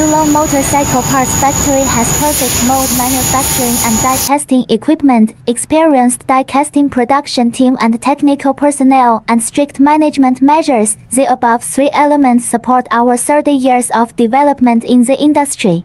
Yulong Motorcycle Parts Factory has perfect mold manufacturing and die casting equipment, experienced die casting production team and technical personnel, and strict management measures. The above three elements support our 30 years of development in the industry.